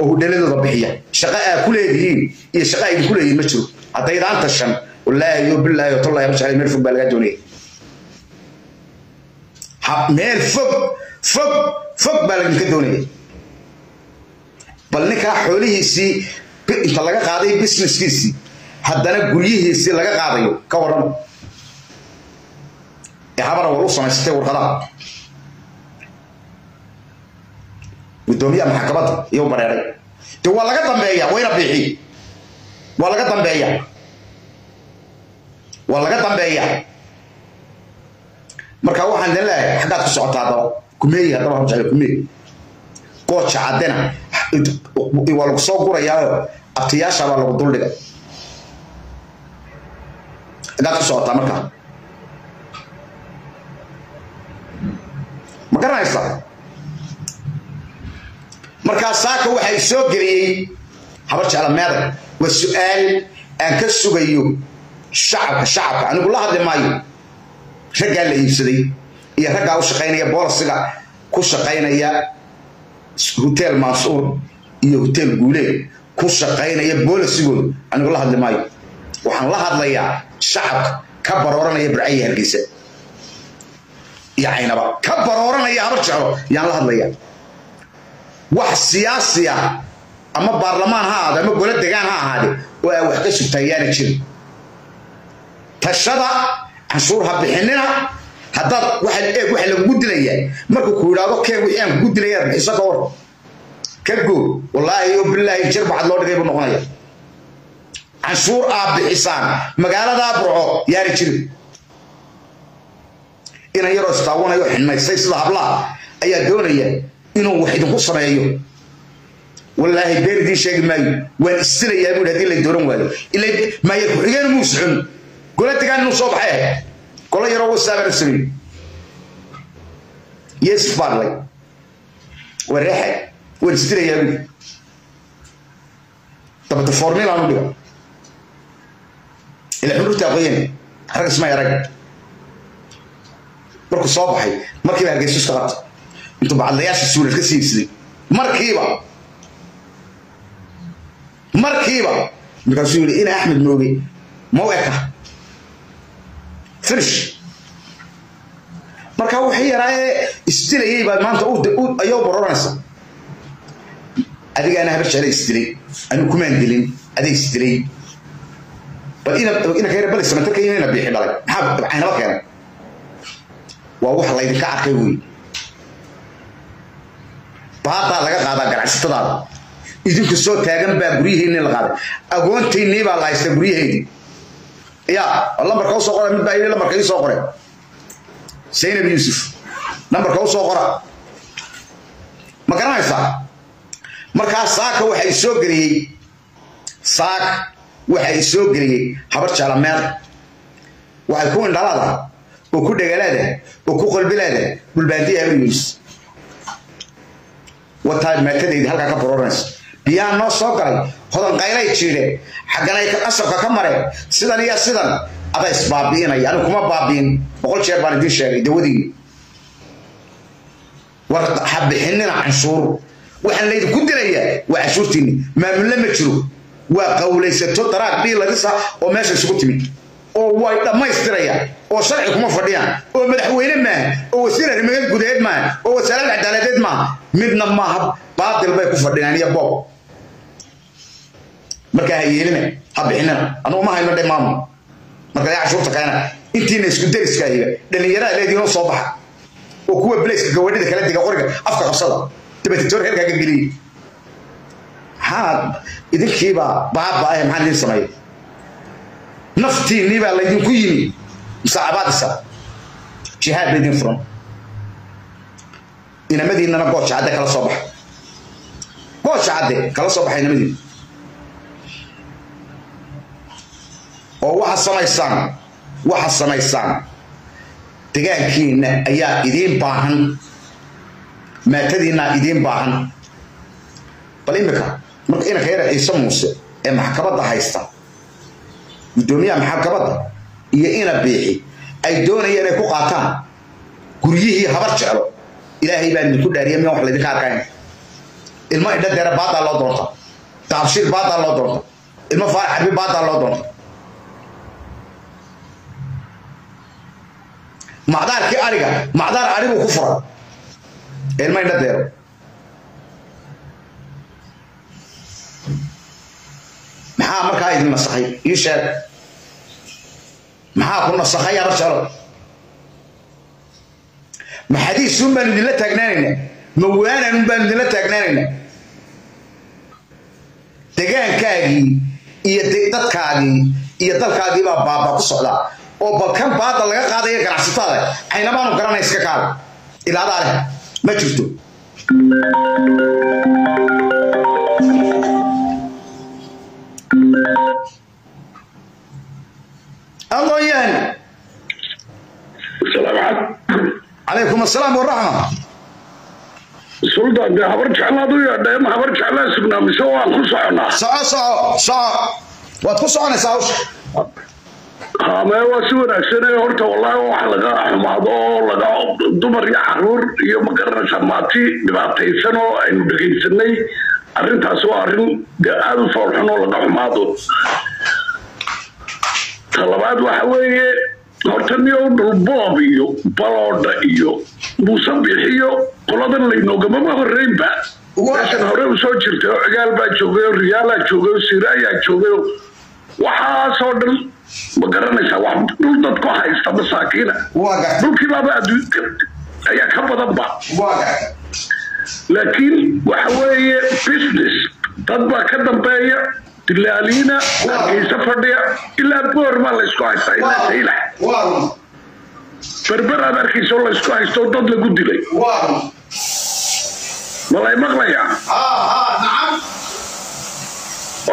oo hudheladooda bixiya shaqa aa ku leedihiin iyo shaqa idinku leeyihiin ma jiro haddaydaan tashan wallaahi yo bilaahi watallahi mashaali meel fog baa lagaa doonaya meel fog fog fog baa laydinka doonaya bal ninkaa xoolihiisii inta laga qaaday businesskiisii haddana guryihiisii laga qaadayo ka waran ee habara war u samaysatay warqadaha gudoomiyaha maxkamadda iyo bareeray. De waa laga dambeeya wayna biixi waa laga dambeeya waa laga dambeeya marka waxaan idin leeyahay xaggaad ku socotaa haddaba kumeeyi haddaba hawjacay kumeeyi gooja caddena waa lagu soo gurayaayo abtiyaasha baa lagu duldhiga xaggaad ku socotaa markaa. Ma garanaysaa markaa saaka waxay soo geliyey habar jecla meedag waa su'aal aan ka sugayo shacabka shacabka. Anigu la hadli maayo. Raggaa la iibsaday iyo raggaa u shaqaynaya boolisiga ku shaqaynaya hotel mansuur iyo hotel guuleed ku shaqaynaya boolisigooda anigu la hadli maayo. Waxaan la hadlayaa shacabka ka barooranaya burcaya hargeysa. Iyo caynaba. Ka barooranaya habar jeclo yaan la hadlaya wax siyaasi ah ama baarlamaan ha ahaade ama golo degaan ha ahaade oo aa wax ka sugtaa yaana jirin tashada canshuur ha bixinina haddaad waxa eeg waxa lagugu dilayaa markuu ku yidhaahdo keen wixii aan kugu dilayaa bixiso ka ka goo wallaahi yo bilaahi jir baxad loo dhigay buu noqonaya. Canshuur aad bixisaan magaaladaa burco yaana jirin inan yaroo istaawanayo xinmaystay sida hablaha ayaa doonaya inuu wax idinku sameeyo. Wallaahi been idiin sheegi maayo waan istilayaa buu haddii lay dooran waayo. Ila maayar ku-xigeen muu socon gola degaan inuu soo baxay. Ahayd golo yaroo wasaabana sameey yes baarlay waa reexay waan istilayaa buu dabata formilaan u dhiga ila xundurta aqoyeen rag ismay arag markuu soo baxay markiiba hargeysu iska qabta intuu bacadlayaasha suulad ka siibsaday markiiba markiiba markaasuu yidhi ina axmed mooge ma u eka? Finish marka waxay yaraayee isdilayay baa maanta ayoo baroranaysa adigaana habar jecla isdilay anigu kumaan dilin aday isdilay bal ina kayra bali samatarka inayna biixi dhalay. Maxaa caynaba keenay? Waa wax laydinka arkay wey baadaa laga qaadaa ganacsatadaada. Idinku soo taagan baa guryaheeni la qaaday. Agoontaynii baa la haysta guryaheedii ya lambarka u soo qora mid baa yidhi lambarka ii soo qore zaynab yuusuf lambarka u soo qora. Ma garanaysaa? Markaa saaka waxa i soo geliyey. Saak waxa i geliyey habar jaalameeda waxay ku indhalaada oo ku dhegalaada oo ku qalbilaada dhulbaandiya habar yuusuf wataa maatadaydi halkaa ka baroranaysa biyaha noo soo galay hodan qaylay jiidhe xagganay asabka ka mareen sidan iyo sidan ada isbaabi'inaya anigu kuma baabi'in. Boqol jeer baan idiin sheegay dawadiini war ha bixinina canshuur. Waxaan laydinku dilayaa waa canshuurtiinni maamulle ma jiro. Waa qawlaysato daraag dhiiladisa oo meesha isugu timid. Oo way dhammaystirayaan oo sharci kuma fadhiyaan oo madaxweyne maaha oo wasiir arrimaheed gudaheed maaha oo wasaarad cadaaladeed maaha midna maaha baatil bay ku fadhiyaan iyo boob markaa ha yeelina ha bixinina anugu ma hayno dhe maamul. Marka yaa cashuurta keena intiina isku deriska ahiga dhallinyarada leediinoo soo baxa oo kuwa bleyska gawadhida kala diga qoriga afka qabsada. Dabatitoor heerkaa ka geliyey maxaa idinkiibaa baaba ah maxaa idin sameeya naftiinnii laydinku yimi musaacabaadisa jihaad ba idin furan inamadiinnana gooja cadde kala soo baxa gooja cadde kala soo baxa inamadiinna oo waxaad samaysaan waxaad samaysaan degaankiinna ayaa idiin baahan maatadiinnaa idiin baahan bal imika marka inanka yara ciise muuse ee maxkamadda haysta guddoomiyaha maxkamadda iyo ina biixi ay doonayeen inay ku qaataan. Guryihii habar jeclo. Ilaahay baan idinku dhaariya miyan wax laydinka arkayn? Ilmo idha deere baadaa loo doonta daabshiir baadaa loo doonta ilmo faarax xarbi baadaa loo doonta macdaarkii ariga macdaar aribuu ku furay ilmo idha deero maxaa markaa idin nasakhay ii sheeg maxaa ku nasakhay aba jeclo ma xadiisuun baan idinla taagnaanayna. Ma waananun baan idinla taagnaanayna. Degaankaagii iyo dadkaagii iyo dalkaagii baa baaba ku socdaa. Oo balkan baada laga qaadaya ganacsatada aynabaanu garanay iska ilaadaa leh ma jirto aqoon-yahan calaykum asalaam waraxma suldan dee habar jeclaad u yeedhee ma habar jeclaa sugnaa mise waan ku soconaa soco soco soco waad ku soconaysaa hawsha hamee waa si wanaagsan ee horta wallaahi wax laga xumaado oo laga dumar iyo carruur iyo magaranaysa maati dhibaataysan oo aynu dhegaysanay arrintaas waa arrin dee aada u foolxun oo laga xumaado talabaad waxa weeye horta niyow dhulboob iyo baloodha iyo muusabix iyo qoladan laynoogamama horreynba. Meeshan hore u soo jirtay oo cigaal baa joogay oo riyaalaa joogay oo siraayaa joogay oo waxaasoo dhan ma garanaysaa wax dhul dadku haysta masaakiina. Waa garta dhulkii baaba adduunka ayaa ka badanba. Laakiin waxa weeye business dad baa ka dambeeya dilaaliina hargeysa fadhiya ilaa boor laysku haystaa ilaa saylax waa berber aad arkaysa oo laysku haysto dad lagu dilay waa malay maqlayaa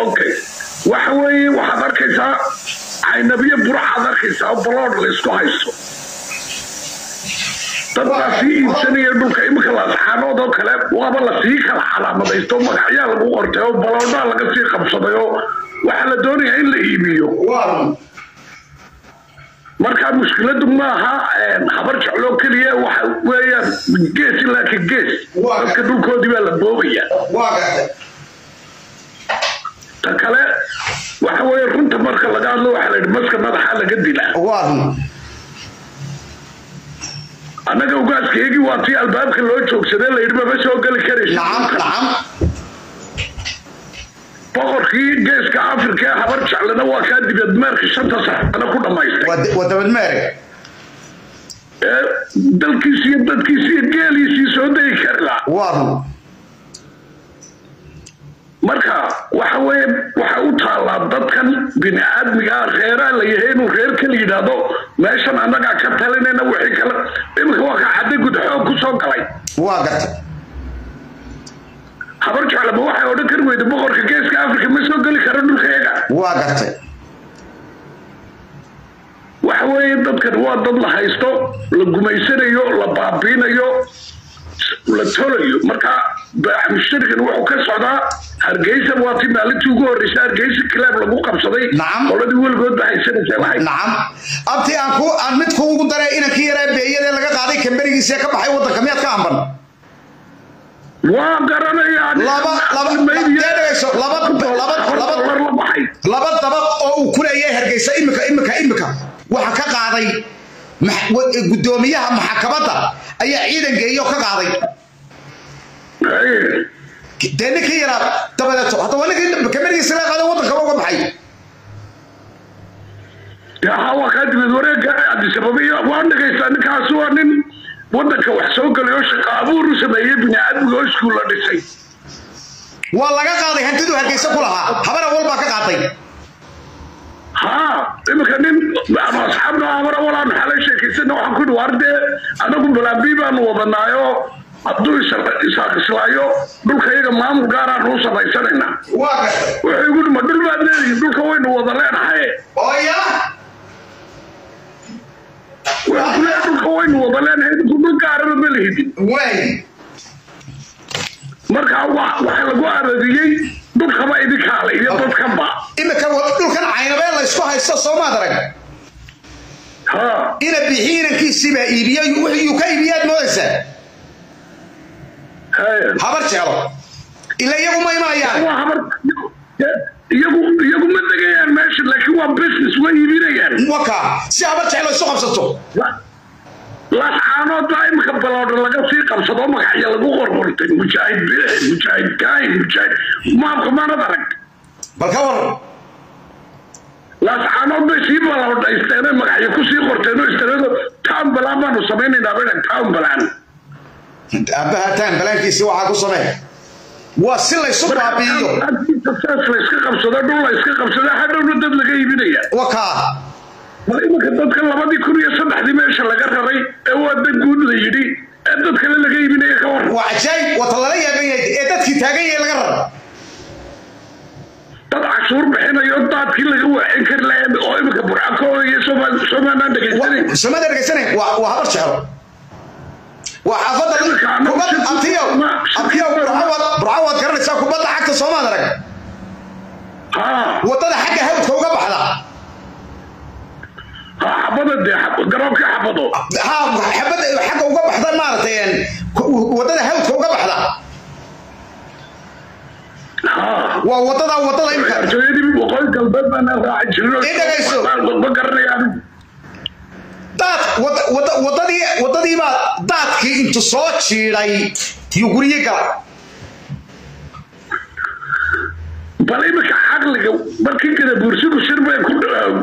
okay waxa weeye waxaad arkaysaa caynabiyo buraxaad arkaysaa oo balood laysku haysto sii iibsanaya dhulka imika laasxaanood oo kale waaba la sii kala calaamadaysto magacyaa lagu qortay oo baloodhaa laga sii qabsaday oo waxaa la doonayaa in la iibiyo marka mushkiladu maaha habar jecloo keliya waxa weeyaan gees ilaa gees dadka dhulkoodii baa la boobaya ta kale waxa weeye runta marka laga hadlo waxaa la yidhi maska madaxaa laga dilaa annaga ugaaskaygii waa tii albaabka loo joogsadee layidhi mama soo geli nacam boqorkii geeska afrika ee habar jeclana waa kaa dibadmeerka shanta sano ku dhammaystay waa waa dabadmeere ee dalkiisi iyo dadkiisi iyo geeliisii soo degi kari lahaa marka waxa weeye waxa u taallaa dadkan bini aadmiga reeraa la yahay inuu reer kala yidhaahdo meeshan annagaa ka talinayna wixii kale iminka waa ka cadday gudxoog ku soo galay. Waa garta. Habar jeclaba waxay odhan kari weyda boqorka geeska afrika ma soo geli karo dhulkayaga waa gartay waxa weeye dadkan waa dad la haysto la gumaysanayo la baabiinayo la tolayo. Marka mushtarigan wuxuu ka socdaa hargeysa waa ti maalintii ugu horreysay hargeysa kilaab lagu qabsaday. Nacam. qoladii weligood ba haysanaysa lahayd nacam abti aan mid kuugu daray inankii yaraa beeyadee laga qaaday kamberigiisa ee ka baxay waddanka miyaad ka amban waa garanayaa laba laba dee dhegayso laba laba laba dollar la baxay. laba dabaq oo uu ku leeyahay hargeysa imika imika imika. Waxa ka qaaday max- wa- guddoomiyaha maxkamadda ayaa ciidan geeyo ka qaaday dee ninkii yaraa dabadeeto hadda waa ninkii kamerigiisa laga qaaday waddanka uga baxay. Waa kaa dibad wareega cabdisababiya waa dhagaysaa ninkaasi waa nin waddanka wax soo galay oo shaqa abuur u sameeyey bini aadmiga oo iskuul la dhisay. Waa laga qaaday hantiduu hargeysa ku lahaa. Habana walbaa ka qaatay. Haa iminka nin ama asxaabna amara walaan xalay sheekaysana waxaan ku dhawaar dee anagu balaabii baanu wadanaayo hadduu isaaqislaayo dhulka iyaga maamul gaaraanu u samaysanaynaa waa gartay wuxuu igu dhima dhul baad leedihiin dhulka waynu wada leenahay oo ya wuxuu ku leeyahay dhulka waynu wada leenahay dhulku dhul gaaraba ma lihidin. Way! Marka wa- waxaa lagu aradiyey dhulkaba idinkaale iyo dadkanba. Imika dhulkan caynabee la isku haysto soomaad arag. Haa ina bixi inankiisii baa iibiyey wuxuu ka iibiyaad moodaysaa habar jeclo ila iyagu ma imanayaan? Iyagu ma degayaan meesha laakiin waa business way iibinayaan. Waka si habar jeclo isu qabsato. Lascaanood baa imika baloodha laga sii qabsado magacyo lagu qorqortay mujaahid bile mujaahid kaahin mujaahid maamka maanad arag. Bal ka war lascaanood bay sii baloodhaysteenay magacyo ku sii qorteen oo istareedo town balaan baanu samaynaynaa bay town balaan aabbaha taan balaankiisi waxaa ku samee. Waa si laysu baabi'iyo. dad wakaa bal iminka dadka labadii kun iyo saddexdii meesha laga raray ee waa dan guud la yidhi ee dad kale laga iibinaya ka war waa cajaayib wata lala yaaban yahay ee dadkii taagan yahay laga raro. Dad cashuur bixinayo daadkii laga waacin kari lahayn oo iminka burcako iyo somaliland dhegaysanayn somada dhegaysanay waa waa habar jeclo waa xaafadda abtiyow burcawad garanaysaa kubadda cagta soomaad arag waddada xagga hawdka uga baxda. Haa xabada xagga uga baxda maaragtay waddada hawdka uga baxda. Haa waa waddada waddada imka arjooyadii waqooyi galbeed baana raaci jirin I dhagayso. ma garanayaan daad wad- wad- wadadii wadadii baa daadkii intu soo jiiday yuu guryi gala bal iminka caqliga markii gada buursigu shir bay ku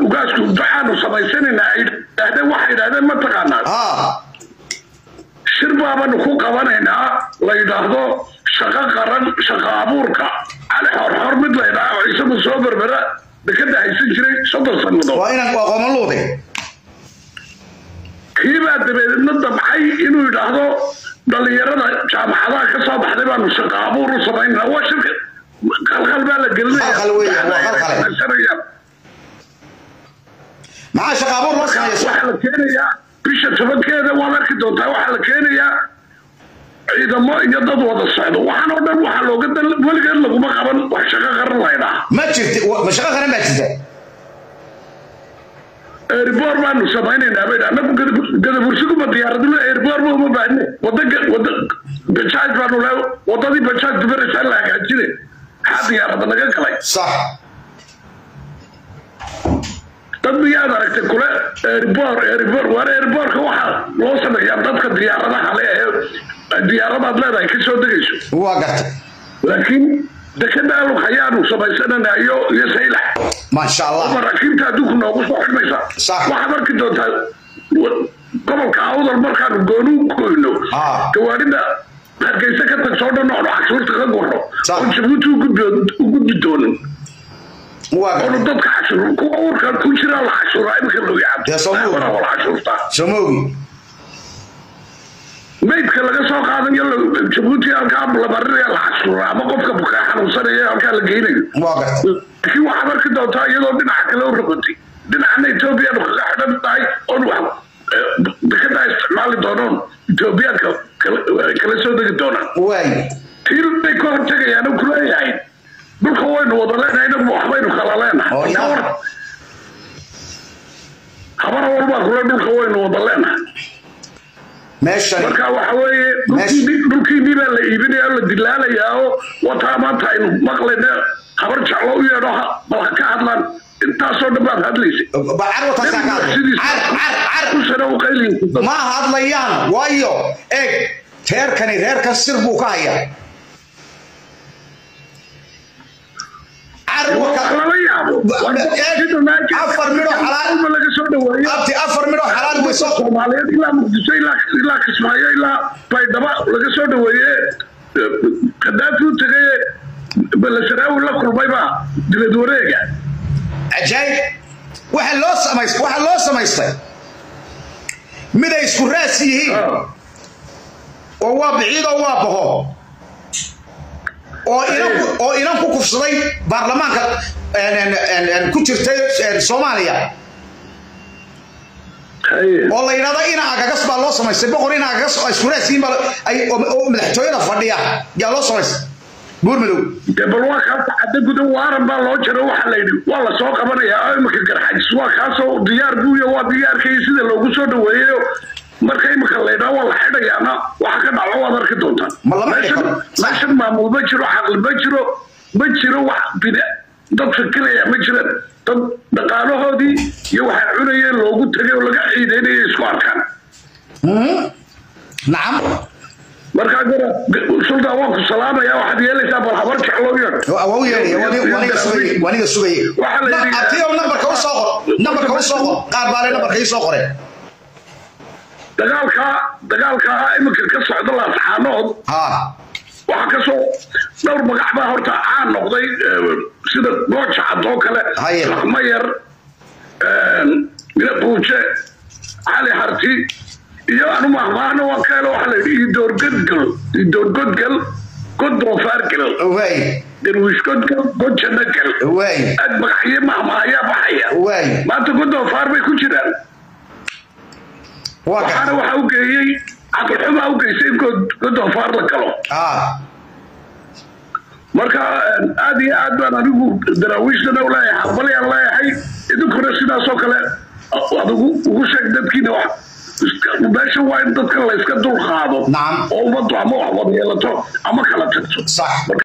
ugaasku waxaanu samaysanaynaa ay yidhaahdeen waxay yidhahdeen ma taqaanaa? Ha shir baabanu ku qabanaynaa la yidhaahdo shaqo qaran shaqo abuurka. Cali xorxor mid la yidhaaho isagu soo berbera dekada haysan jiray soddon sannadood. Waa qoomaluude kiibaa dabeedna damcay inuu yidhaahdo dhallinyarada jaamacadaha ka soo baxday baanu shaqo abuur u samaynaa. Waa shirka qalqal baa la gelinaya. Maxaa shaqaabuur loo sameeya waxaa la keenayaa bisha tobankeeda waad arki doontaa. Waxaa la keenayaa ciidamo iyo dad wada socdo. Waxaan oo dhan waxaa looga weligeed laguma qaban wax shaqo qaran laydhaa ma jirti ma shaqo qaran baa jirta erbor baanu samaynaynaa anagu gadabursiguma diyaaradule erbor ba uma baahne wada wada bajaaj baanu le wadadii bajaaj dubaraysaa la hagaajine maxaa diyaarada naga galay sax dad miyaad aragtay kule erbor erbor waar erborka waxaa loo sameeyaa dadka diyaaradaha le ee diyaaradaad leedahay ka soo degayso waa garta laakiin dekada alug hayaanu samaysanayo iyo saylax maasha allah maraakiibta adduunku noogu soo xidhmaysa waxaad arki doontaa gobolka awdal markaanu goonu goyno. Ah. gawaarida hargeysa ka tagsoo dhan oonu cashuurta ka gurno Sax. oo jabuuti u gudbi- doonin. Garta dadka cashuur kuwa urka ku jira la cashuuraa imika loo Dee soo muuqda. yacabara la cashuurtaa soo moogi. Maydka laga soo qaadayo jabuuti halkaa la marinaya la cashuuraa ama halkaa la geynayo laakiin waxaad arki doontaa iyadoo dhinaca kale u rogotay dhinacana ethoobiyaanu kaga xidhan tahay oon wax dekedaa isticmaali doonoon ethoobiyaanka kala kala soo degi doonaan waay tiil bay ka hortegayaan oo kuleeyahay dhulka waynu wada leenahay inagu waxbaynu kala leenahay Oo yaa. Hawar- habara walbaa kule dhulka waynu wada leenahay meeshani marka waxa weeye dhulkii- dhulkiinii baa la iibinaya oo la oo wataa maanta aynu maqlayna habar jeclo u yeedho bal ha ka hadlaan intaasoo dhan baad hadlaysay ba car wataasaa ka hadlay car car car kusana u qaylinka ma hadlayaan waayo eeg reerkani reerkan sir buu ka hayaa car waka- lama yaabo Afar midho xalaal. ma laga soo dhaweeyo abti afar midhoo xalaal way soo soomaaliyeed ilaa muqdisho ilaa ilaa kismaayo ilaa baydhaba laga soo dhaweeye. Kadaafi u tegaye balasanaawi la kulmay baa dibad wareega cajaayib waxa loo samaystay waxa loo samaystay. Mid ay isku raas yihiin. Oo waa biciid oo waa baho oo inan ku- kufsaday baarlamaanka ku jirtay soomaaliya. Oo la yidhahdo ina agagas baa loo samaystay. Boqor ina agagas oo isku raas yihiin baa oo oo madaxtooyada fadhiya yaa loo samaystay. Buurmadow dee bal waa kaas cadda gudan waaran baa loo jaro waxaa la yidhi waa la soo qabanayaa imika garxajis waa kaasoo diyaar buuya waa diyaarkay sida loogu soo dhaweeyeyo marka imika laydhaa waa la xidhayaana. Waxa ka dhaco waad arki doontaan. Meeshan maamul ma jiro caqli ma jiro ma jiro wax bina dad fikiraya ma jiraan dad dhaqaalahoodii iyo waxay cunayeen loogu tagay oo laga ciideynaya isku arkaan. Nacam markaa gara sultan waan ku salaamaya waxaad yeelaysaa bal habar jeclo yar waa u yeedhaya waniga sugayey Waxaa nambarka u soo qor nambarka u soo qor qaar baale nambarka ii soo qoreen dagaalkaa dagaalkaa iminka ka socda laasxaanood waxaa ka soo dhowr magac baa horta caan noqday eh, sida gooja cadoo kale Haye. raxmayar buuje cali harti iyo anu mahmaahna waan ka helo waxaa la yidhi idoorgodgal idoorgodgal god doofaargal darwiish godgal god jannagal aad magacyo mahmaayaa baxaya. Maanta god doofaar bay ku jiraan. waa waxaana waxa u geeyey caqlixumaa u geysay in god god doofaar la galo. Ha marka aad iyo aad baan anigu daraawiishtana u leeyahay hambalyaan leeyahay idinkuna sidaasoo kale aad ugu ugu sheeg dadkiina meesha waa in dadka layska dul qaado oo ummaddu ama wax wada yeelato ama kala tagto